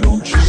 don't you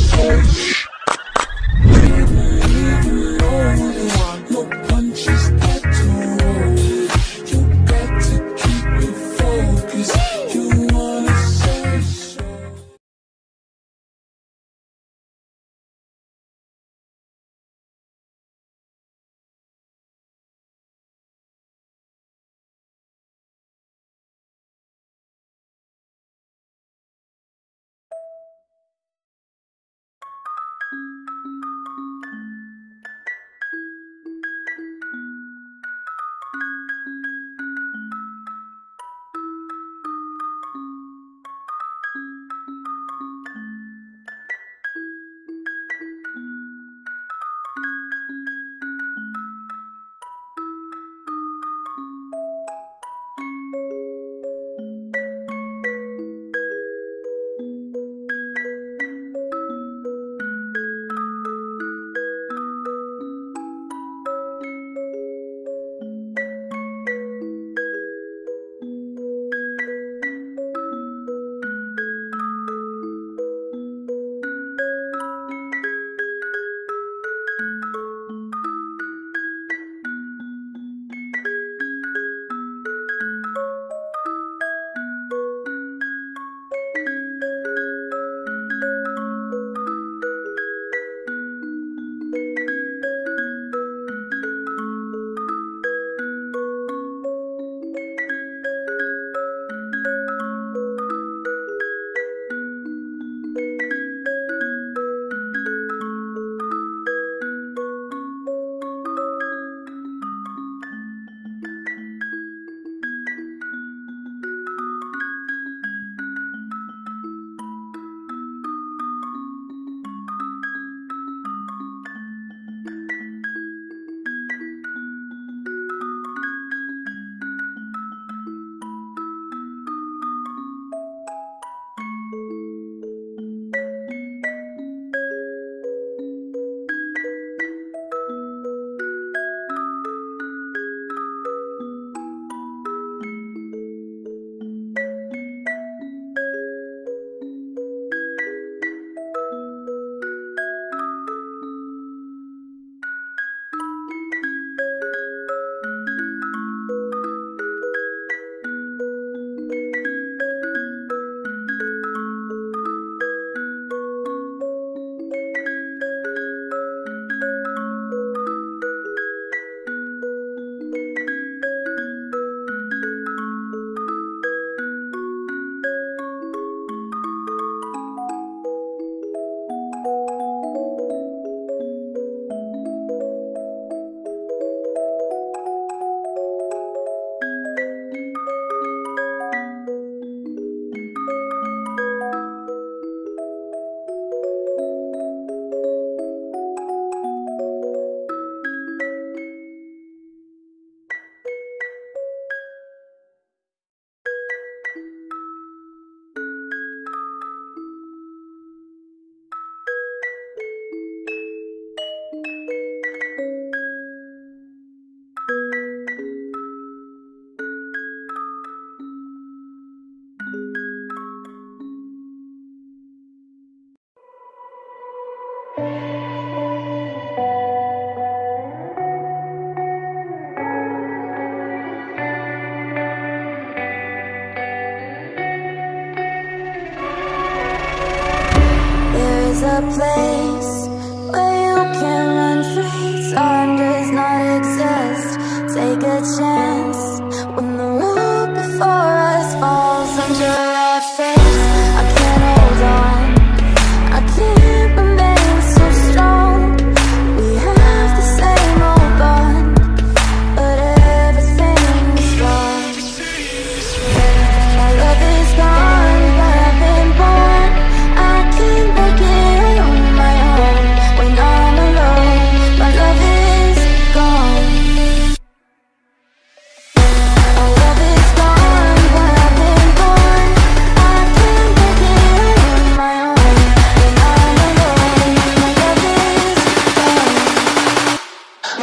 a place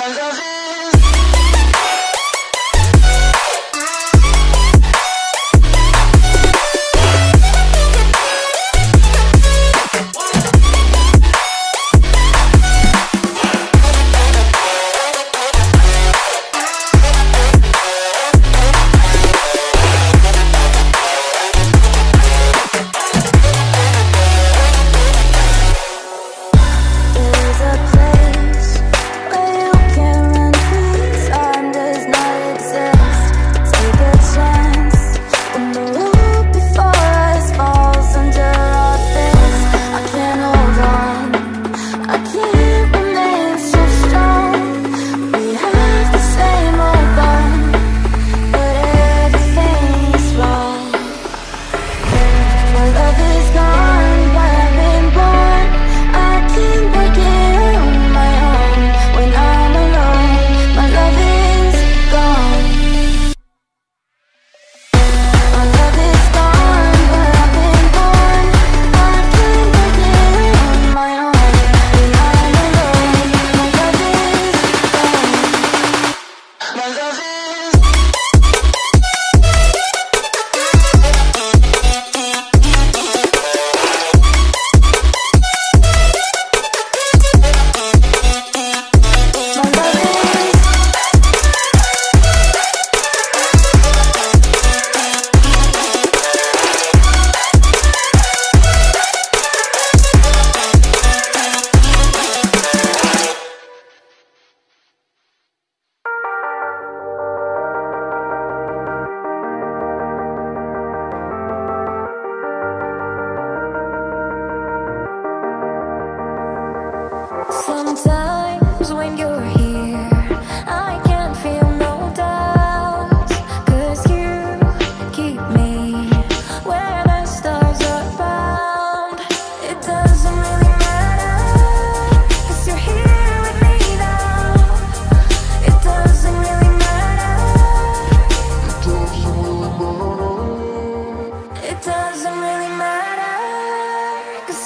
Because of it.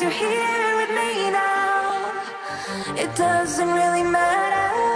you're here with me now. It doesn't really matter.